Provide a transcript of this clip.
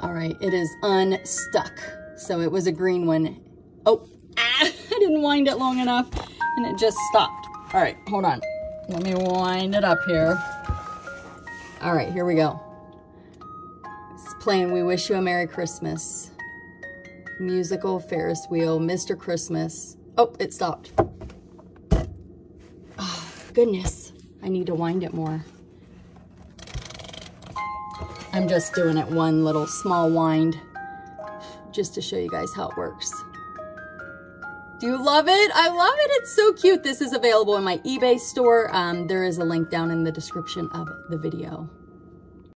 All right, it is unstuck. So it was a green one. Oh, ah, I didn't wind it long enough and it just stopped. All right, hold on. Let me wind it up here. All right, here we go. It's playing We Wish You a Merry Christmas. Musical Ferris wheel, Mr. Christmas. Oh, it stopped. Oh, goodness. I need to wind it more. I'm just doing it one little small wind just to show you guys how it works. Do you love it? I love it. It's so cute. This is available in my eBay store. Um, there is a link down in the description of the video.